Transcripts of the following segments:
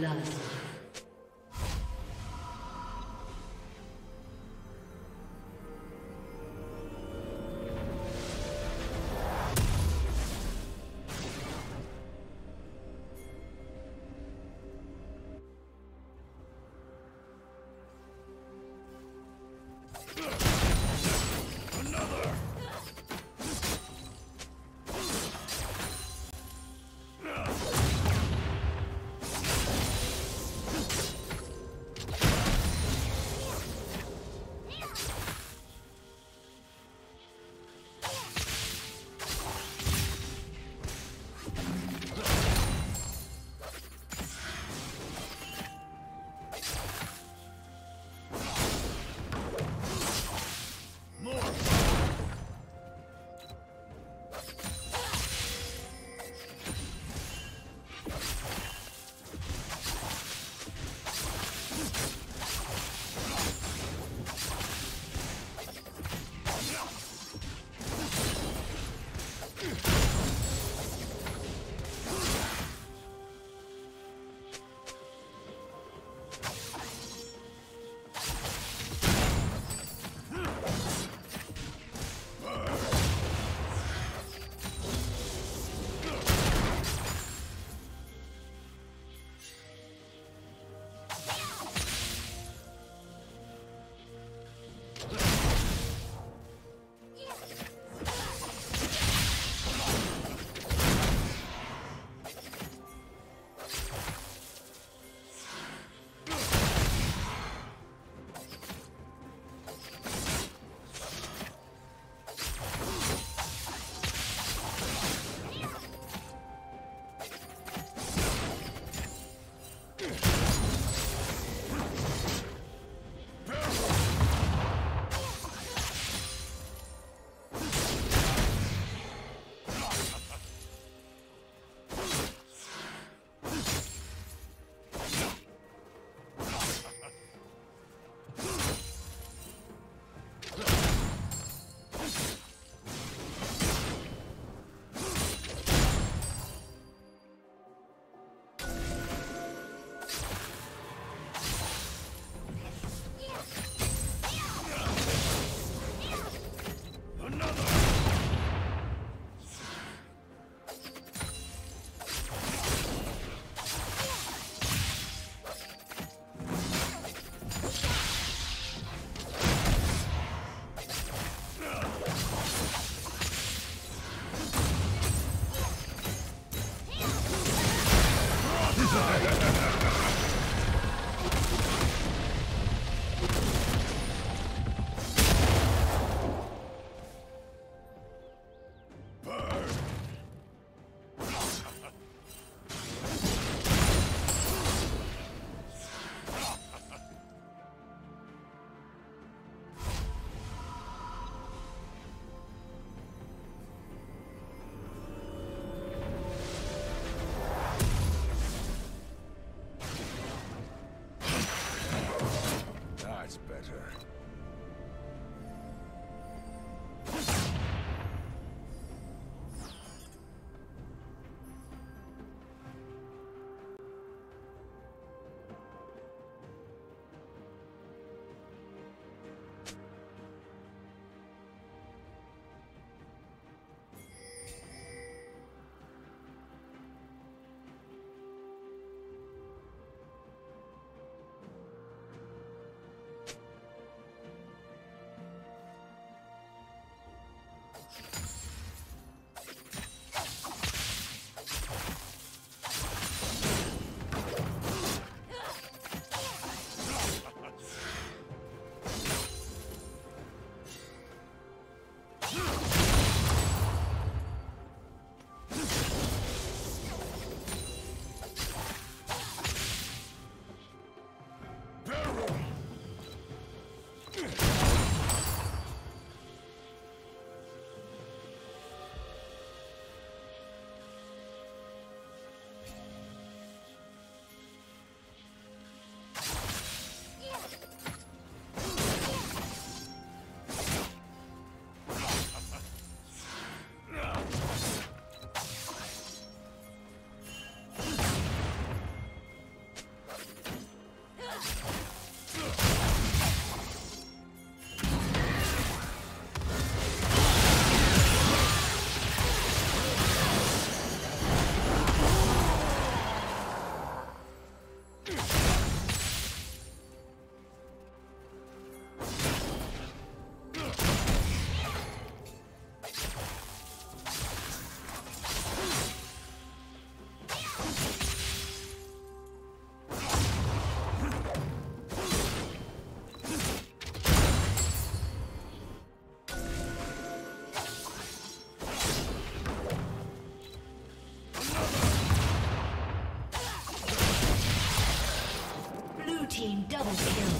blood. Yeah. Double kill.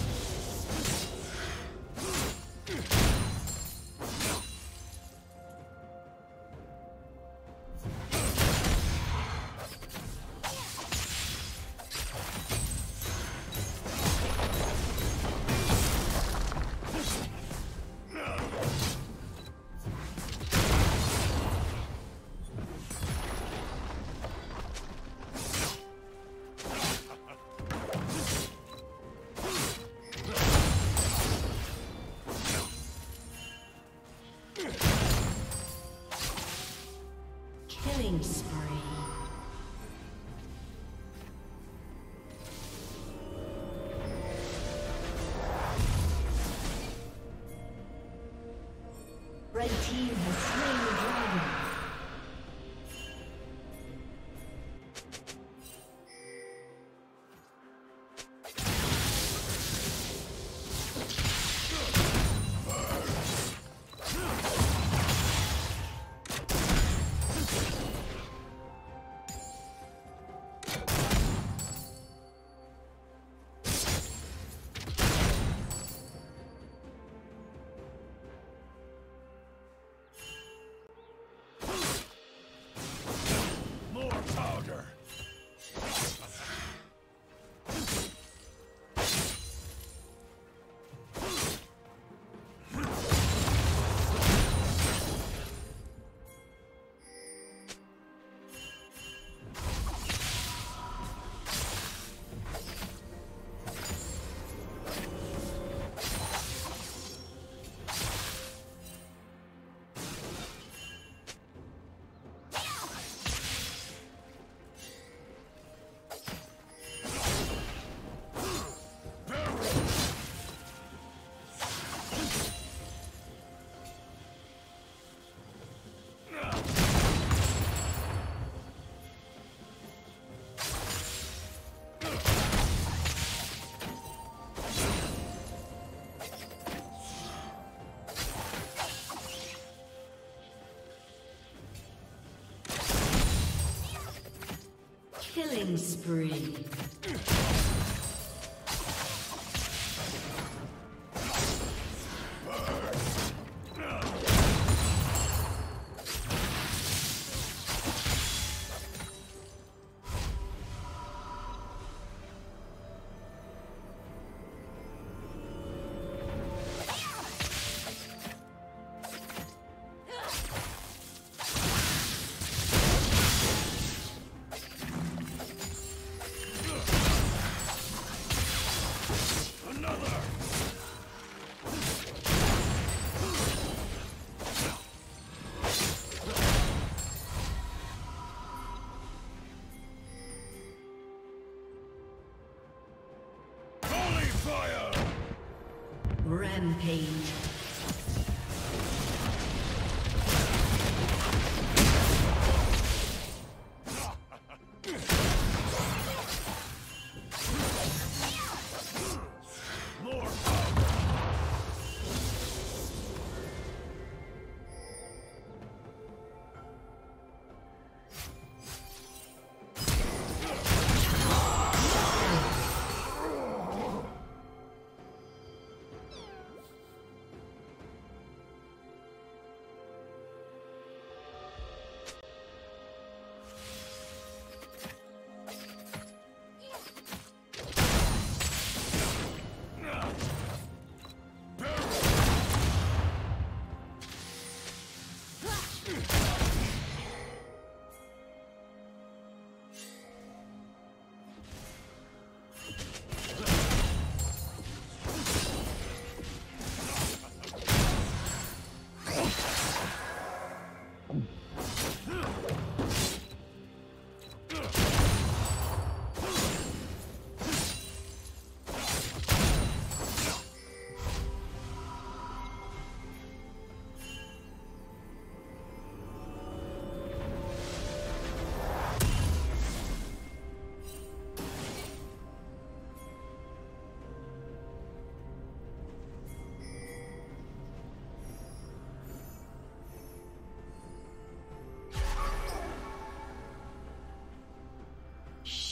Spree. Rampage.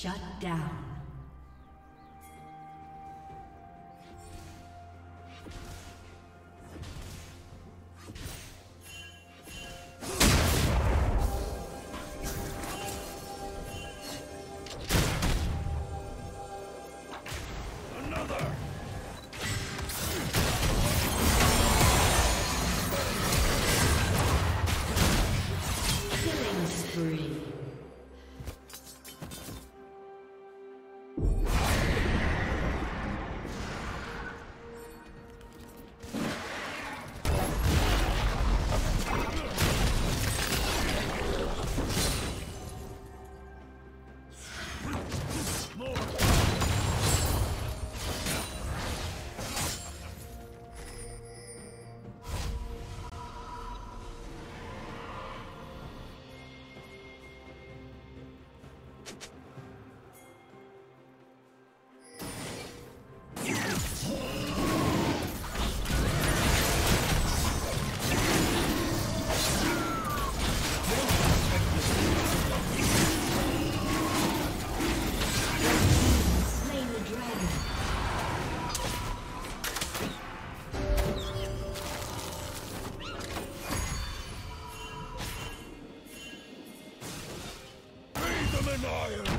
Shut down. Summon iron!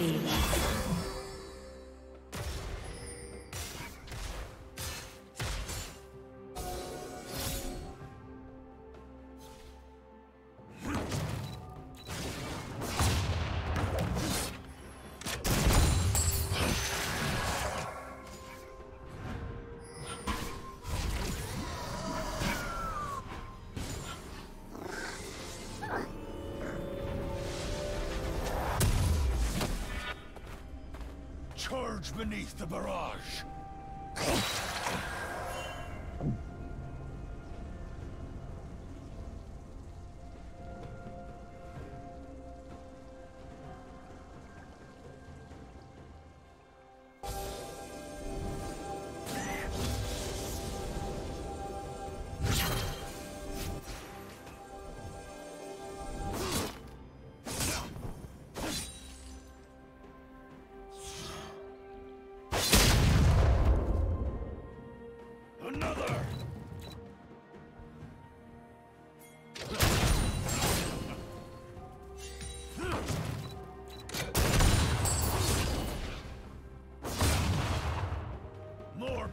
Rampage. Beneath the barrage!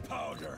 powder.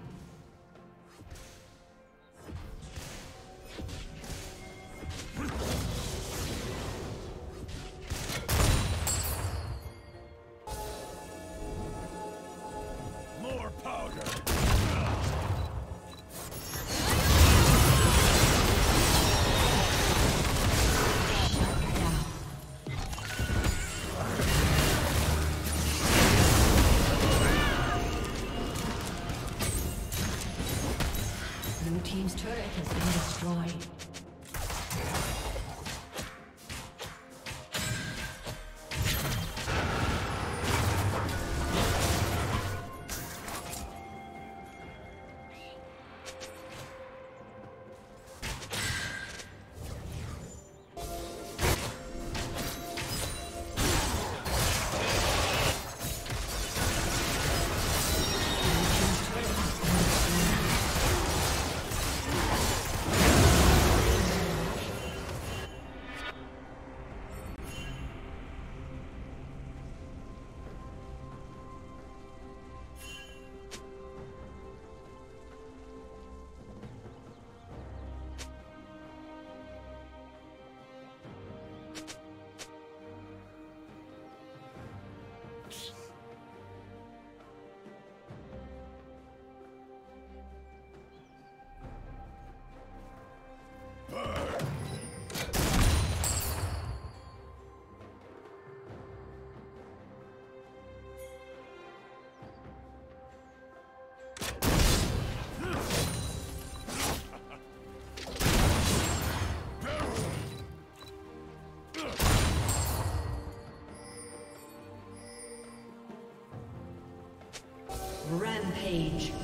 stage.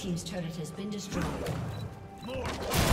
Team's turret has been destroyed. More.